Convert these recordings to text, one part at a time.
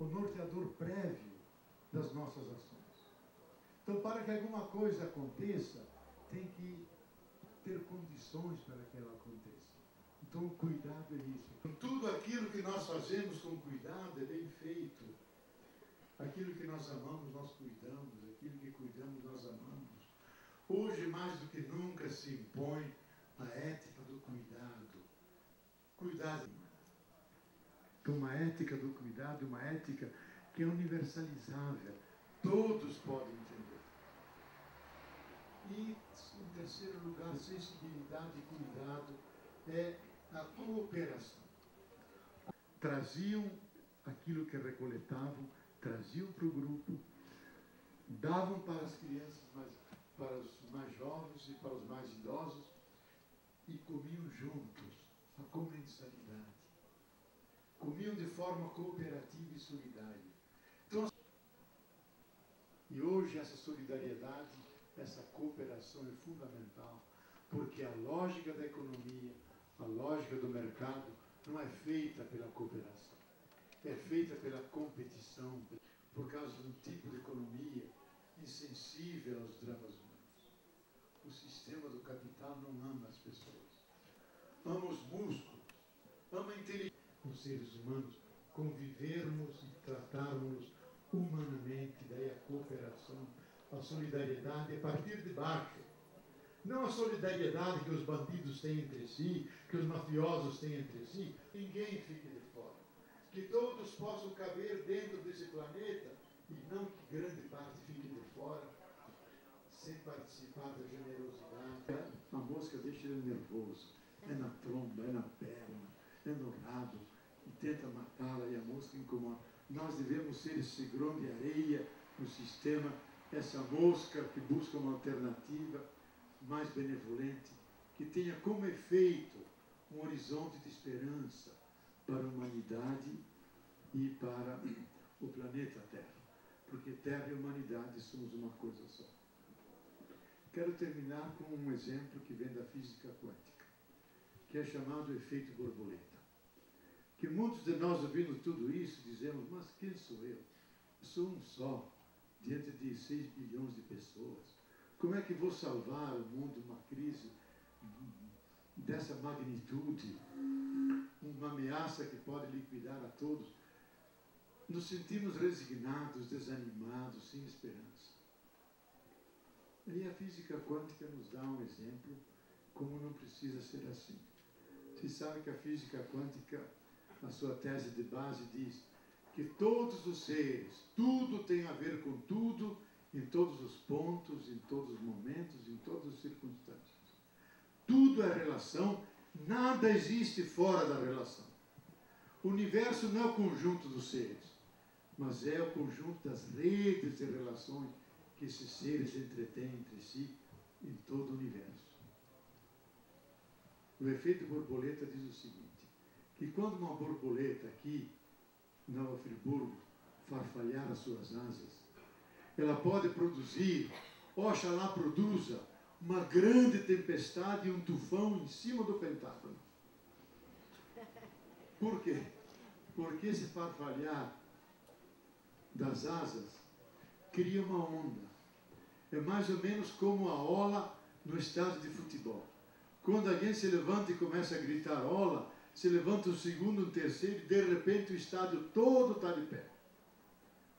o norteador prévio das nossas ações. Então, para que alguma coisa aconteça, tem que ter condições para que ela aconteça. Então, o cuidado é isso. Tudo aquilo que nós fazemos com cuidado é bem feito. Aquilo que nós amamos, nós cuidamos. Aquilo que cuidamos, nós amamos. Hoje, mais do que nunca, se impõe a ética do cuidado. Cuidado. Uma ética do cuidado, uma ética que é universalizável. Todos podem entender. E, em terceiro lugar, sensibilidade e cuidado é a cooperação. Traziam aquilo que recoletavam, traziam para o grupo, davam para as crianças, mais, para os mais jovens e para os mais idosos, e comiam juntos a comensalidade. Comiam de forma cooperativa e solidária. Então, e hoje essa solidariedade, essa cooperação é fundamental, porque a lógica da economia, a lógica do mercado não é feita pela cooperação, é feita pela competição, por causa de um tipo de economia insensível aos dramas humanos. O sistema do capital não ama as pessoas, ama os músculos, ama a inteligência. Os seres humanos convivermos e tratarmos humanamente, daí a cooperação, a solidariedade a partir de baixo não a solidariedade que os bandidos têm entre si, que os mafiosos têm entre si. Ninguém fique de fora. Que todos possam caber dentro desse planeta e não que grande parte fique de fora, sem participar da generosidade. A mosca deixa ele nervoso. É na tromba, é na perna, é no rabo. E tenta matá-la e a mosca incomoda. Nós devemos ser esse grão de areia no sistema, essa mosca que busca uma alternativa mais benevolente, que tenha como efeito um horizonte de esperança para a humanidade e para o planeta Terra. Porque Terra e humanidade somos uma coisa só. Quero terminar com um exemplo que vem da física quântica, que é chamado efeito borboleta. Que muitos de nós, ouvindo tudo isso, dizemos, mas quem sou eu? Eu sou um só, diante de 6 bilhões de pessoas como é que vou salvar o mundo uma crise dessa magnitude, uma ameaça que pode liquidar a todos? Nos sentimos resignados, desanimados, sem esperança. E a física quântica nos dá um exemplo como não precisa ser assim. Se sabe que a física quântica, na sua tese de base, diz que todos os seres, tudo tem a ver com tudo em todos os pontos, em todos os momentos, em todas as circunstâncias. Tudo é relação, nada existe fora da relação. O universo não é o conjunto dos seres, mas é o conjunto das redes de relações que esses seres entretêm entre si em todo o universo. O efeito borboleta diz o seguinte, que quando uma borboleta aqui, em Nova Friburgo, farfalhar as suas asas, ela pode produzir, oxalá produza, uma grande tempestade e um tufão em cima do Pentágono. Por quê? Porque esse farfalhar das asas cria uma onda. É mais ou menos como a ola no estádio de futebol. Quando alguém se levanta e começa a gritar ola, se levanta o segundo, o terceiro, e de repente o estádio todo está de pé.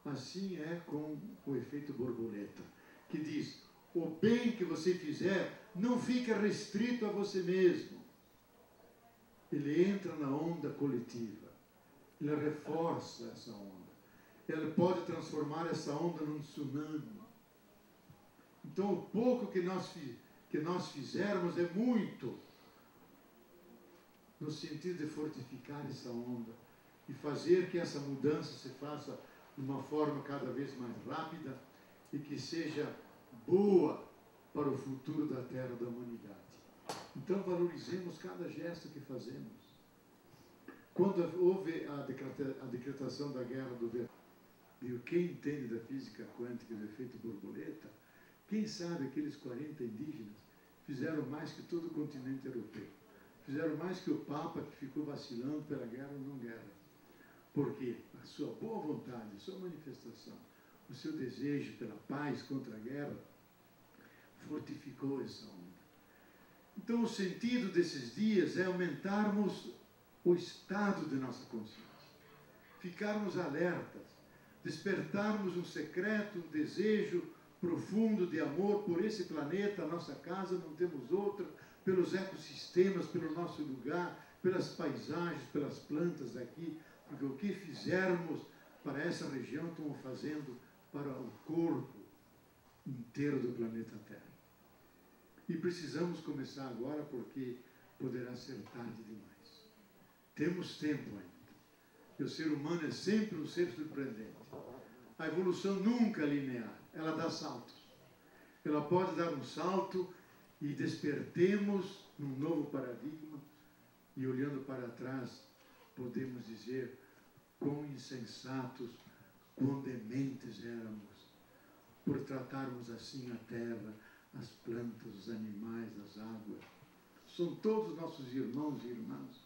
Assim é com o efeito borboleta, que diz: o bem que você fizer não fica restrito a você mesmo. Ele entra na onda coletiva, ele reforça essa onda. Ele pode transformar essa onda num tsunami. Então, o pouco que nós, que nós fizermos é muito, no sentido de fortificar essa onda e fazer que essa mudança se faça de uma forma cada vez mais rápida e que seja boa para o futuro da Terra da humanidade. Então valorizemos cada gesto que fazemos. Quando houve a, decretação da guerra do Vietnã, e quem entende da física quântica do efeito borboleta, quem sabe aqueles 40 indígenas fizeram mais que todo o continente europeu. Fizeram mais que o Papa que ficou vacilando pela guerra ou não guerra. Porque a sua boa vontade a sua manifestação, o seu desejo pela paz contra a guerra, fortificou essa onda. Então, o sentido desses dias é aumentarmos o estado de nossa consciência, ficarmos alertas, despertarmos um secreto, um desejo profundo de amor por esse planeta, nossa casa, não temos outra, pelos ecossistemas, pelo nosso lugar, pelas paisagens, pelas plantas daqui, porque o que fizermos para essa região, estamos fazendo para o corpo inteiro do planeta Terra. E precisamos começar agora porque poderá ser tarde demais. Temos tempo ainda. E o ser humano é sempre um ser surpreendente. A evolução nunca é linear, ela dá saltos. Ela pode dar um salto e despertemos num novo paradigma e olhando para trás podemos dizer quão insensatos, quão dementes éramos por tratarmos assim a terra, as plantas, os animais, as águas. São todos nossos irmãos e irmãs,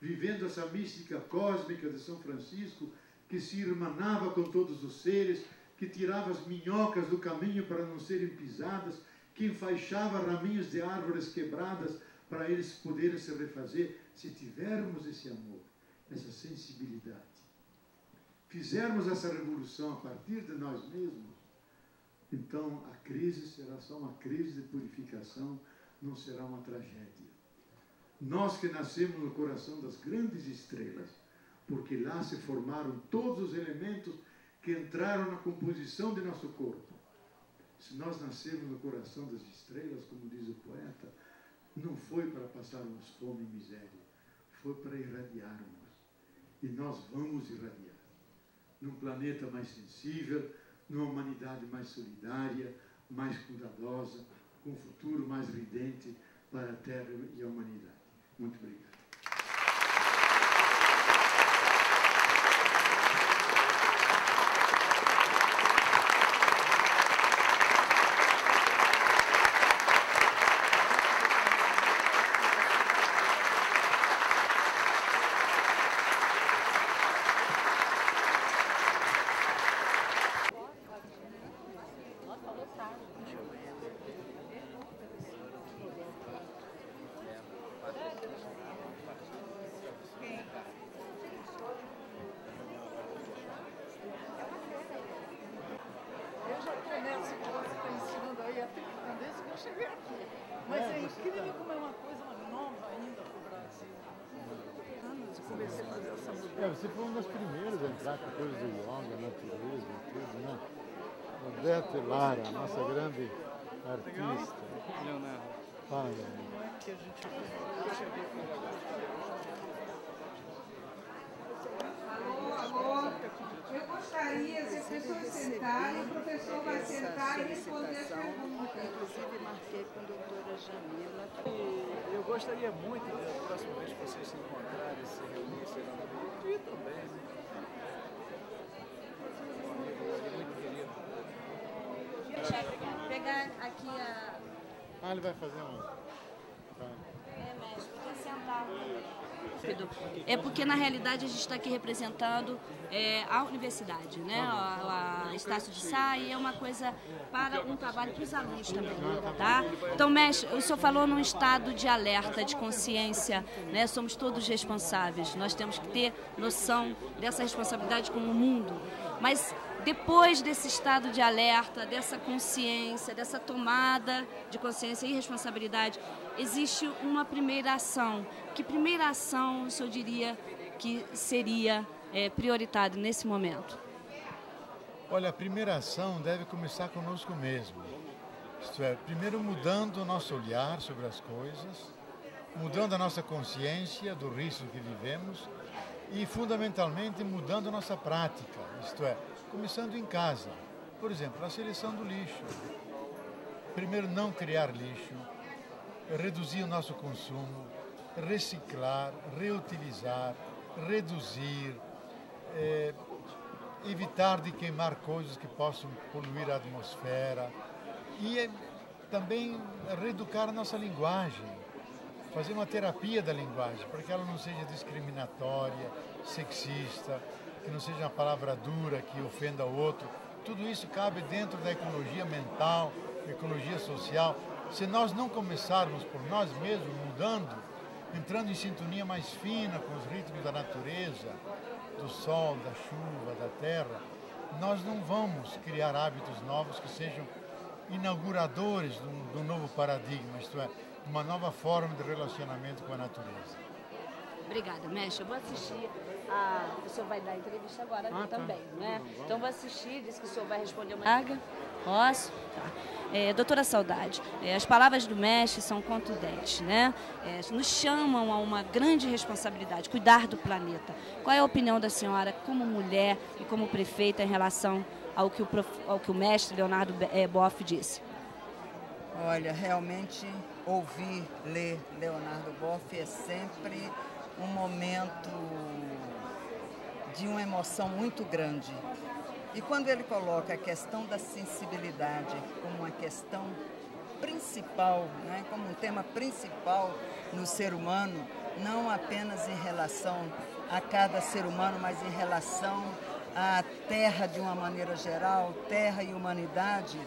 vivendo essa mística cósmica de São Francisco, que se irmanava com todos os seres, que tirava as minhocas do caminho para não serem pisadas, que enfaixava raminhos de árvores quebradas para eles poderem se refazer, se tivermos esse amor, essa sensibilidade, fizermos essa revolução a partir de nós mesmos, então a crise será só uma crise de purificação, não será uma tragédia. Nós que nascemos no coração das grandes estrelas, porque lá se formaram todos os elementos que entraram na composição de nosso corpo. Se nós nascemos no coração das estrelas, como diz o poeta, não foi para passarmos fome e miséria, foi para irradiarmos. E nós vamos irradiar. Num planeta mais sensível, numa humanidade mais solidária, mais cuidadosa, com um futuro mais ridente para a Terra e a humanidade. Muito obrigado. É, você foi um dos primeiros a entrar com coisas do yoga, natureza e tudo, né? Roberto Lara, nossa grande artista. Leonardo. Fala, Leonardo. Que a gente Alô, alô. Eu gostaria, se as pessoas sentarem, o professor vai sentar e responder as perguntas. Inclusive, marquei com a doutora Jamila. E eu gostaria muito, da próxima vez que vocês se encontrarem, se grupo, e também, né? Um amigo ali muito querido. Deixa eu pegar aqui a. Ah, ele vai fazer. Tá. É. É porque, na realidade, a gente está aqui representando é, a universidade, né? A, a Estácio de Sá, e é uma coisa para um trabalho para os alunos também, tá? Então, mestre, o senhor falou num estado de alerta, de consciência, né? Somos todos responsáveis, nós temos que ter noção dessa responsabilidade com o mundo. Mas depois desse estado de alerta, dessa consciência, dessa tomada de consciência e responsabilidade, existe uma primeira ação. Que primeira ação o senhor diria que seria é, prioritário nesse momento? Olha, a primeira ação deve começar conosco mesmo. Isto é, primeiro mudando o nosso olhar sobre as coisas, mudando a nossa consciência do risco que vivemos e, fundamentalmente, mudando a nossa prática. Isto é, começando em casa. Por exemplo, a seleção do lixo. Primeiro, não criar lixo, reduzir o nosso consumo, reciclar, reutilizar, reduzir, eh, evitar de queimar coisas que possam poluir a atmosfera e eh, também reeducar a nossa linguagem, fazer uma terapia da linguagem para que ela não seja discriminatória, sexista, que não seja uma palavra dura, que ofenda o outro. Tudo isso cabe dentro da ecologia mental, ecologia social. Se nós não começarmos por nós mesmos, mudando, entrando em sintonia mais fina com os ritmos da natureza, do sol, da chuva, da terra, nós não vamos criar hábitos novos que sejam inauguradores de um, novo paradigma, isto é, uma nova forma de relacionamento com a natureza. Obrigada, mestre. Eu vou assistir a... O senhor vai dar entrevista agora ah, tá. também, tá. né? Então vou assistir, disse que o senhor vai responder uma... Água. Posso? Tá. É, doutora Saudade, é, as palavras do mestre são contundentes, né? É, nos chamam a uma grande responsabilidade, cuidar do planeta. Qual é a opinião da senhora como mulher e como prefeita em relação ao que o, prof... ao que o mestre Leonardo é, Boff disse? Olha, realmente ouvir, ler Leonardo Boff é sempre um momento de uma emoção muito grande. E quando ele coloca a questão da sensibilidade como uma questão principal, né, como um tema principal no ser humano, não apenas em relação a cada ser humano, mas em relação à terra de uma maneira geral, terra e humanidade,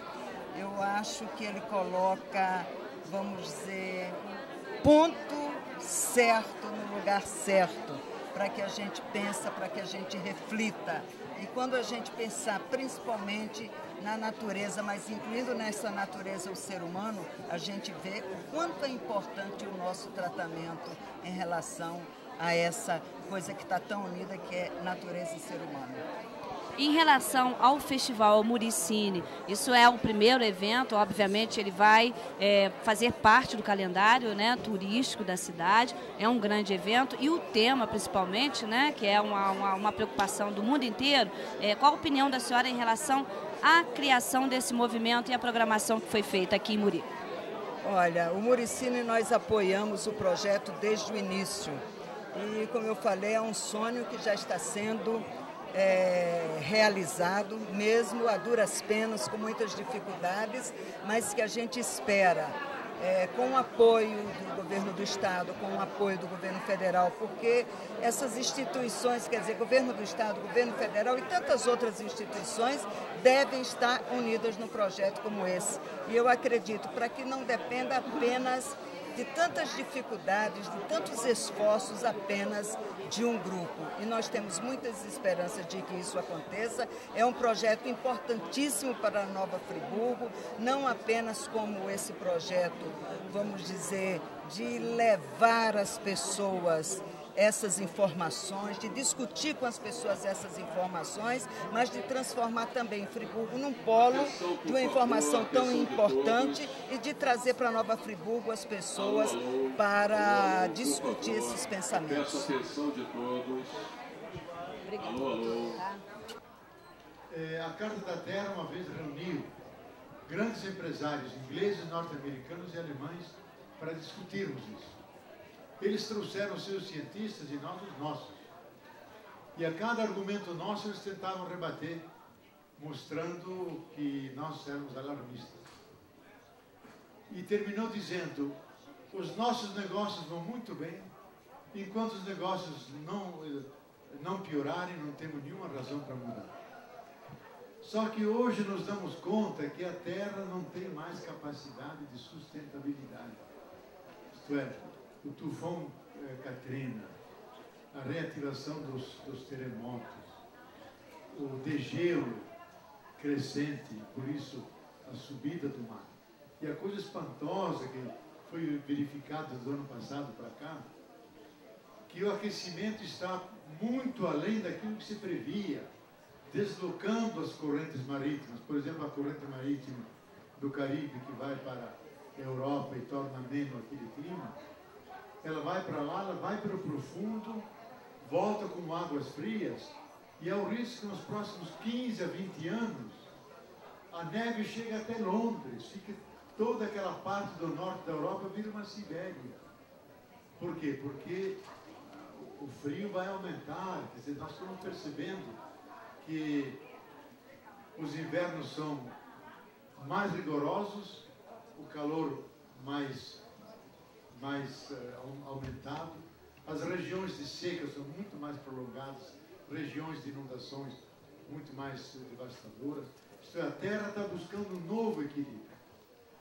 eu acho que ele coloca, vamos dizer, ponto certo no lugar certo, para que a gente pensa, para que a gente reflita. E quando a gente pensar principalmente na natureza, mas incluindo nessa natureza o ser humano, a gente vê o quanto é importante o nosso tratamento em relação a essa coisa que está tão unida que é natureza e ser humano. Em relação ao Festival Muricine, isso é o primeiro evento, obviamente ele vai é, fazer parte do calendário né, turístico da cidade, é um grande evento e o tema principalmente, né, que é uma, uma, uma preocupação do mundo inteiro, é, qual a opinião da senhora em relação à criação desse movimento e à programação que foi feita aqui em Muri? Olha, o Muricine nós apoiamos o projeto desde o início. E, como eu falei, é um sonho que já está sendo é, realizado, mesmo a duras penas, com muitas dificuldades, mas que a gente espera. É, com o apoio do governo do Estado, com o apoio do governo federal, porque essas instituições, quer dizer, governo do Estado, governo federal e tantas outras instituições devem estar unidas num projeto como esse. E eu acredito, para que não dependa apenas de tantas dificuldades, de tantos esforços apenas de um grupo. E nós temos muitas esperanças de que isso aconteça. É um projeto importantíssimo para a Nova Friburgo, não apenas como esse projeto, vamos dizer, de levar as pessoas essas informações, de discutir com as pessoas essas informações, mas de transformar também Friburgo num polo de uma informação tão importante e de trazer para Nova Friburgo as pessoas para discutir esses pensamentos. É, a Carta da Terra uma vez reuniu grandes empresários ingleses, norte-americanos e alemães para discutirmos isso. Eles trouxeram seus cientistas e nós os nossos. E a cada argumento nosso eles tentavam rebater, mostrando que nós éramos alarmistas. E terminou dizendo: os nossos negócios vão muito bem, enquanto os negócios não, não piorarem, não temos nenhuma razão para mudar. Só que hoje nos damos conta que a Terra não tem mais capacidade de sustentabilidade. Isto é, o tufão eh, Katrina, a reativação dos, dos terremotos, o degelo crescente, por isso a subida do mar. E a coisa espantosa que foi verificada do ano passado para cá, que o aquecimento está muito além daquilo que se previa, deslocando as correntes marítimas. Por exemplo, a corrente marítima do Caribe que vai para a Europa e torna ameno aquele clima, ela vai para lá, ela vai para o profundo, volta com águas frias, e é o risco que nos próximos 15 a 20 anos a neve chega até Londres, fica toda aquela parte do norte da Europa vira uma Sibéria. Por quê? Porque o frio vai aumentar, quer dizer, nós estamos percebendo que os invernos são mais rigorosos, o calor mais mais uh, aumentado. As regiões de seca são muito mais prolongadas regiões de inundações muito mais devastadoras. Isto é, a Terra está buscando um novo equilíbrio.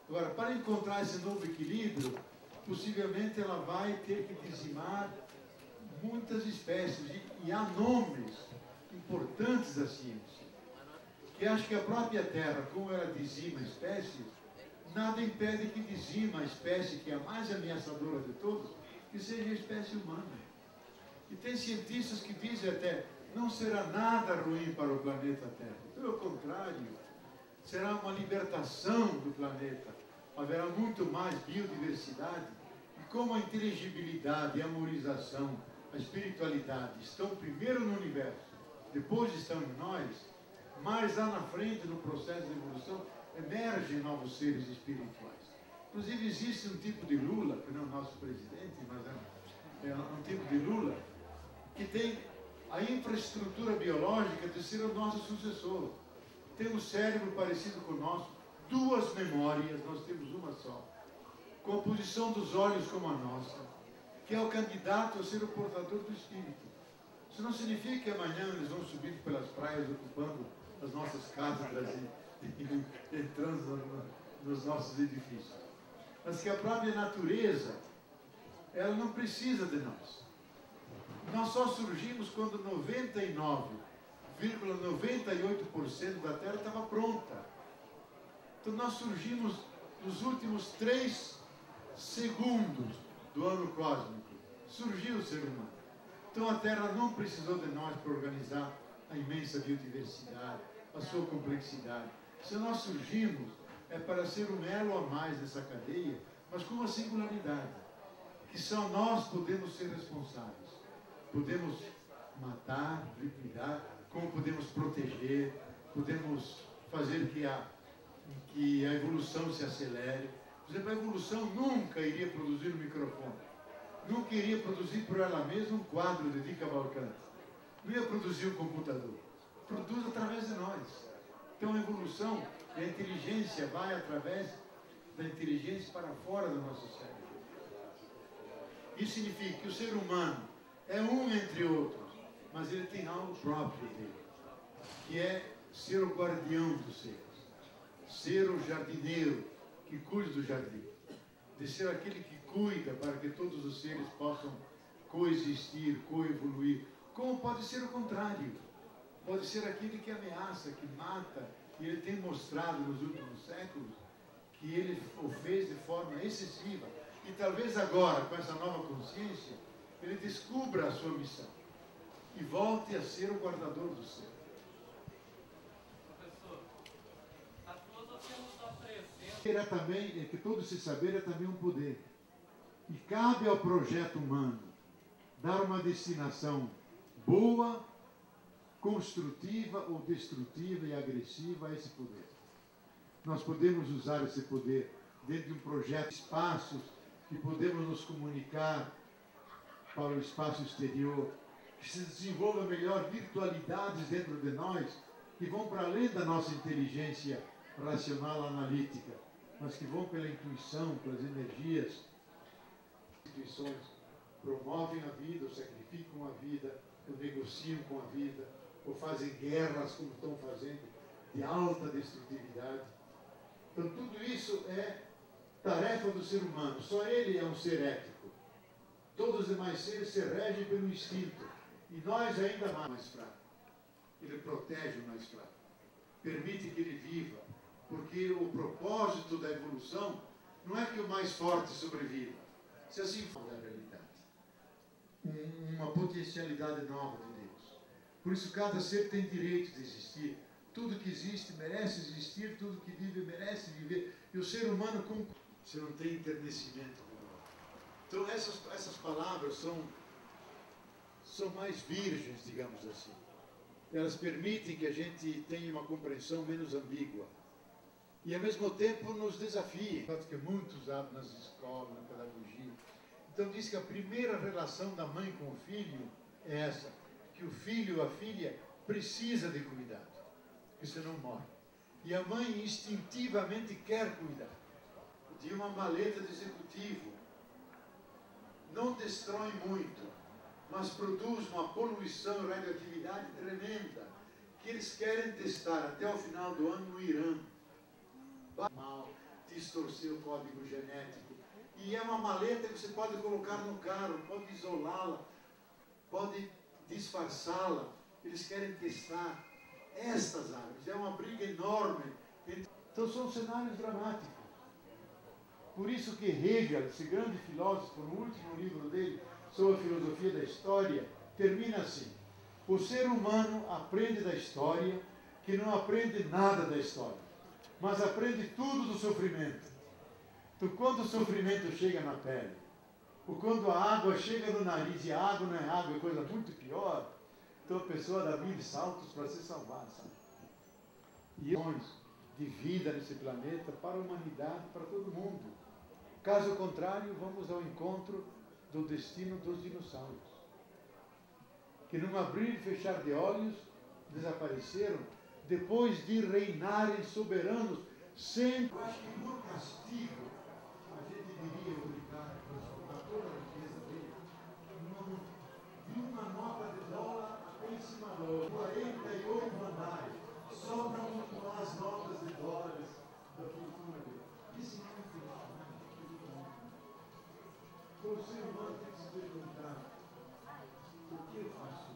Agora, para encontrar esse novo equilíbrio, possivelmente ela vai ter que dizimar muitas espécies, e, e há nomes importantes da ciência, que acho que a própria Terra, como ela dizima espécies, nada impede que dizima a espécie que é a mais ameaçadora de todas, que seja a espécie humana. E tem cientistas que dizem até, não será nada ruim para o planeta Terra. Pelo contrário, será uma libertação do planeta. Haverá muito mais biodiversidade. E como a inteligibilidade, a amorização, a espiritualidade estão primeiro no universo, depois estão em nós, mais lá na frente, no processo de evolução, emergem novos seres espirituais. Inclusive, existe um tipo de Lula, que não é o nosso presidente, mas é, é um tipo de Lula, que tem a infraestrutura biológica de ser o nosso sucessor. Tem um cérebro parecido com o nosso, duas memórias, nós temos uma só, com a posição dos olhos como a nossa, que é o candidato a ser o portador do Espírito. Isso não significa que amanhã eles vão subir pelas praias ocupando as nossas casas e nos nossos edifícios. Mas que a própria natureza, ela não precisa de nós. Nós só surgimos quando 99,98% da Terra estava pronta. Então nós surgimos nos últimos três segundos do ano cósmico. Surgiu o ser humano. Então a Terra não precisou de nós para organizar a imensa biodiversidade, a sua complexidade. Se nós surgimos, é para ser um elo a mais dessa cadeia, mas com uma singularidade, que só nós podemos ser responsáveis podemos matar, liquidar, como podemos proteger, podemos fazer que a, que a evolução se acelere. Por exemplo, a evolução nunca iria produzir um microfone, nunca iria produzir por ela mesma um quadro de Di Cavalcante, não ia produzir um computador, produz através de nós. Então a evolução e a inteligência vai através da inteligência para fora do nosso cérebro. Isso significa que o ser humano é um entre outros, mas ele tem algo próprio dele, que é ser o guardião dos seres, ser o jardineiro que cuida do jardim, de ser aquele que cuida para que todos os seres possam coexistir, coevoluir. Como pode ser o contrário? Pode ser aquele que ameaça, que mata, e ele tem mostrado nos últimos séculos que ele o fez de forma excessiva. E talvez agora, com essa nova consciência, ele descubra a sua missão e volte a ser o guardador do céu. Professor, a filosofia nos oferecendo. É também, é que todo esse saber é também um poder. E cabe ao projeto humano dar uma destinação boa, construtiva ou destrutiva e agressiva a esse poder. Nós podemos usar esse poder dentro de um projeto, espaços que podemos nos comunicar para o espaço exterior, que se desenvolva melhor virtualidades dentro de nós, que vão para além da nossa inteligência racional analítica, mas que vão pela intuição, pelas energias. Instituições promovem a vida, sacrificam a vida, negociam com a vida, ou fazem guerras como estão fazendo, de alta destrutividade. Então tudo isso é tarefa do ser humano, só ele é um ser ético. Todos os demais seres se regem pelo instinto. E nós ainda mais fraco. Ele protege o mais fraco. Permite que ele viva. Porque o propósito da evolução não é que o mais forte sobreviva. Se assim for da realidade. uma potencialidade nova de. Por isso cada ser tem direito de existir. Tudo que existe merece existir, tudo que vive merece viver. E o ser humano, como se não tem enternecimento então essas, essas palavras são, são mais virgens, digamos assim. Elas permitem que a gente tenha uma compreensão menos ambígua. E ao mesmo tempo nos desafiem. Que é muito usado nas escolas, na pedagogia. Então diz que a primeira relação da mãe com o filho é essa, que o filho ou a filha precisa de cuidado, porque senão morre. E a mãe instintivamente quer cuidar. De uma maleta de executivo, não destrói muito, mas produz uma poluição e radioatividade tremenda que eles querem testar até o final do ano no Irã. Mal, distorcer o código genético. E é uma maleta que você pode colocar no carro, pode isolá-la, pode disfarçá-la. Eles querem testar estas árvores. É uma briga enorme. Então são cenários dramáticos. Por isso que Hegel, esse grande filósofo, no último livro dele, sobre a filosofia da história, termina assim. O ser humano aprende da história que não aprende nada da história, mas aprende tudo do sofrimento. Então, quando o sofrimento chega na pele, ou quando a água chega no nariz e a água não é água, é coisa muito pior, então a pessoa dá mil saltos para se salvar, sabe? E de vida nesse planeta para a humanidade, para todo mundo. Caso contrário, vamos ao encontro do destino dos dinossauros que num abrir e fechar de olhos desapareceram, depois de reinarem soberanos, sempre. Eu acho que no castigo, a gente diria 41 vandais, só para acumular as notas de dólares da fortuna dele. Isso não é futebol. Né? Então, o ser humano tem que se perguntar o que eu faço?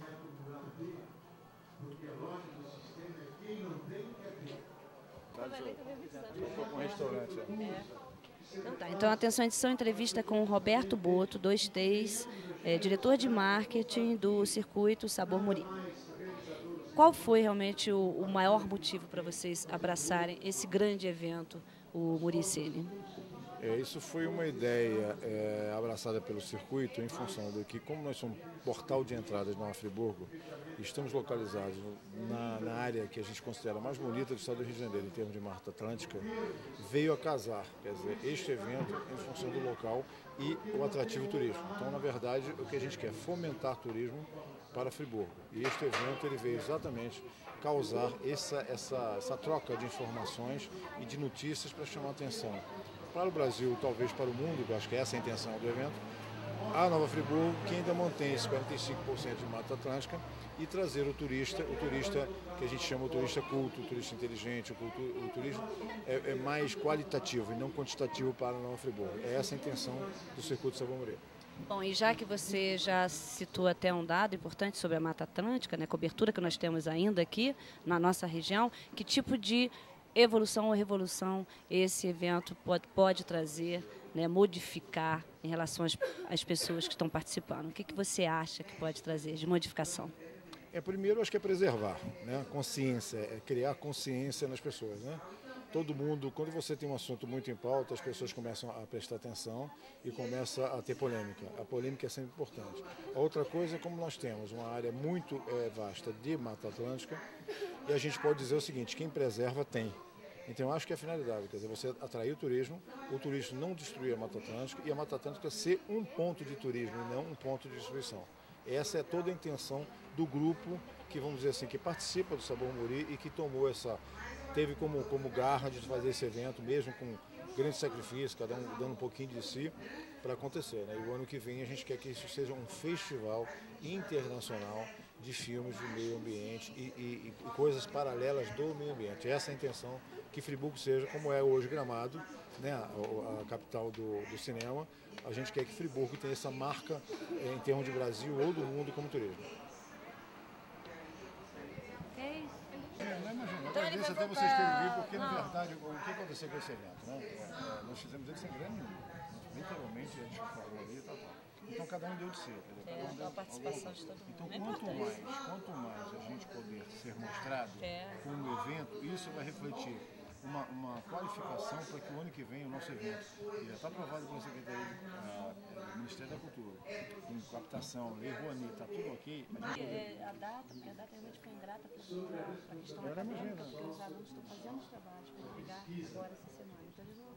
É acumular dele? Porque a lógica do sistema é quem não tem, quer ter. Tá com um restaurante. É. Então, tá. então, atenção, edição entrevista com o Roberto Boto, 2 Ts, é, diretor de marketing do circuito Sabor Muri. Qual foi realmente o, o maior motivo para vocês abraçarem esse grande evento, o Muricine? É, isso foi uma ideia é, abraçada pelo circuito em função de que, como nós somos portal de entrada de Nova Friburgo, estamos localizados na, na, área que a gente considera mais bonita do estado do Rio de Janeiro, em termos de Mata Atlântica, veio a casar, quer dizer, este evento em função do local e o atrativo turístico. Então, na verdade, o que a gente quer é fomentar turismo para Friburgo. E este evento ele veio exatamente causar essa, essa, essa troca de informações e de notícias para chamar a atenção para o Brasil, talvez para o mundo, eu acho que essa é a intenção do evento, a Nova Friburgo, que ainda mantém esse 45% de Mata Atlântica e trazer o turista, o turista que a gente chama o turista culto, o turista inteligente, o, culto, o turismo é, é, mais qualitativo e não quantitativo para a Nova Friburgo. É essa a intenção do Circuito Moreira. Bom, e já que você já citou até um dado importante sobre a Mata Atlântica, né, cobertura que nós temos ainda aqui na nossa região, que tipo de evolução ou revolução esse evento pode, pode trazer, né, modificar em relação às, às, pessoas que estão participando? O que, que você acha que pode trazer de modificação? É, primeiro, acho que é preservar, né? consciência, é criar consciência nas pessoas. Né? Todo mundo, quando você tem um assunto muito em pauta, as pessoas começam a prestar atenção e começa a ter polêmica. A polêmica é sempre importante. A outra coisa é como nós temos uma área muito é, vasta de Mata Atlântica e a gente pode dizer o seguinte, quem preserva tem. Então, eu acho que é a finalidade, quer dizer, você atrair o turismo, o turismo não destruir a Mata Atlântica e a Mata Atlântica ser um ponto de turismo e não um ponto de destruição. Essa é toda a intenção do grupo que, vamos dizer assim, que participa do Sabor Muri e que tomou essa, teve como, como garra de fazer esse evento, mesmo com grande sacrifício, cada um dando um pouquinho de si, para acontecer. Né? E o ano que vem a gente quer que isso seja um festival internacional de filmes de meio ambiente e, e, e coisas paralelas do meio ambiente. Essa é a intenção que Friburgo seja como é hoje Gramado, né, a, a capital do, do, cinema. A gente quer que Friburgo tenha essa marca é, em termos de Brasil ou do mundo como turismo. É, não imagino. Então agradeço até vocês terem vindo, porque na verdade o que aconteceu com esse evento? Né? Nós fizemos ele sem grande literalmente, a gente falou. Então cada um deu de si. É, um deu, a participação de todo mundo. Então quanto mais, quanto mais a gente poder ser mostrado é. como evento, isso vai refletir uma, uma qualificação para que o ano que vem o nosso evento, que já está aprovado pela Secretaria do Ministério da Cultura, com captação, lei Rouanet, está tudo ok. A, gente... é, a data, a data realmente foi ingrata para a questão acadêmica, porque os alunos estão fazendo os trabalhos para entregar agora essa semana. Então eles vão,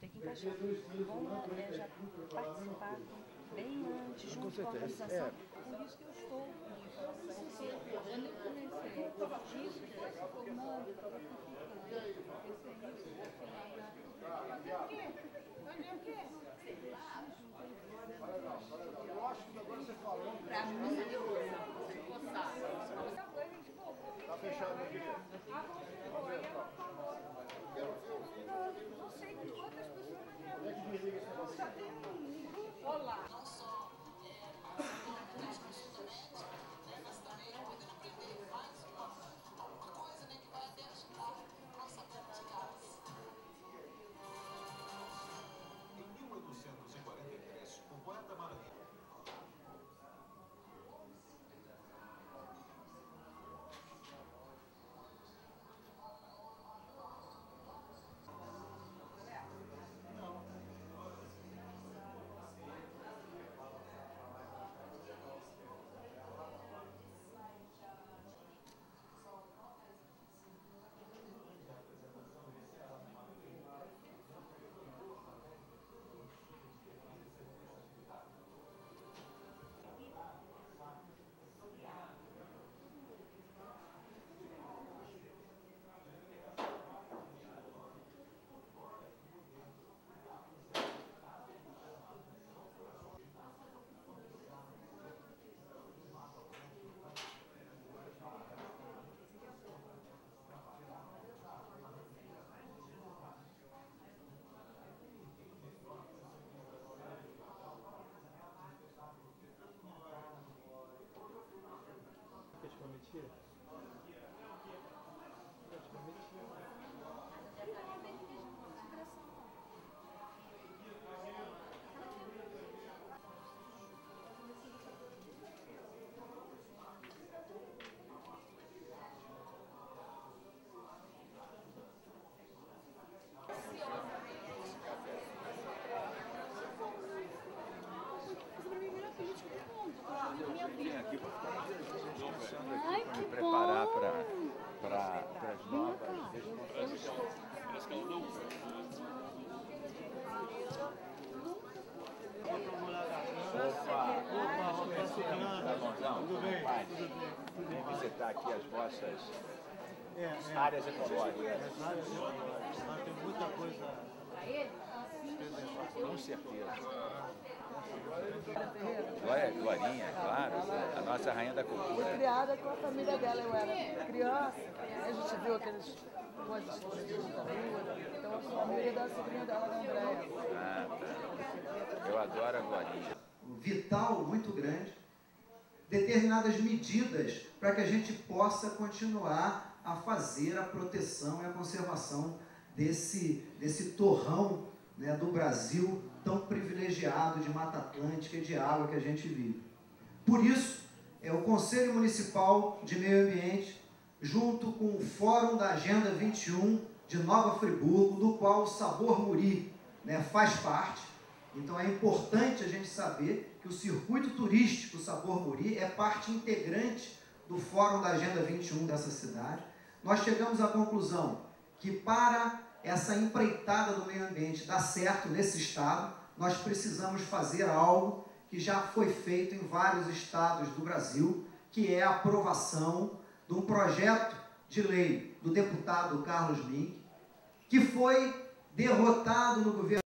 tem que encaixar. Vamos é, já participar bem antes, junto com, a organização. É. Por isso que eu estou quando eu comecei disso, formando? Fazer o Ai, que preparar para as novas Opa! Tá bonzão? Tudo bem? Vai. Tudo bem? Visitar aqui as vossas É, é. áreas ecológicas. As áreas ecológicas. Lá tem muita coisa. Com certeza. Glória, Glorinha, claro, a nossa rainha da cultura. criada com a família dela, eu era criança, a gente viu aquelas coisas de ditadura, então a família da sobrinha dela, da Andréia. Ah, tá. Eu adoro a Glorinha. vital muito grande, determinadas medidas para que a gente possa continuar a fazer a proteção e a conservação desse, desse torrão né, do Brasil tão privilegiado de Mata Atlântica e de água que a gente vive. Por isso, é o Conselho Municipal de Meio Ambiente, junto com o Fórum da Agenda 21 de Nova Friburgo, do qual o Sabor Muri né, faz parte, então é importante a gente saber que o circuito turístico Sabor Muri é parte integrante do Fórum da Agenda 21 dessa cidade. Nós chegamos à conclusão que para essa empreitada do meio ambiente dar certo nesse estado, nós precisamos fazer algo que já foi feito em vários estados do Brasil, que é a aprovação de um projeto de lei do deputado Carlos Mink, que foi derrotado no governo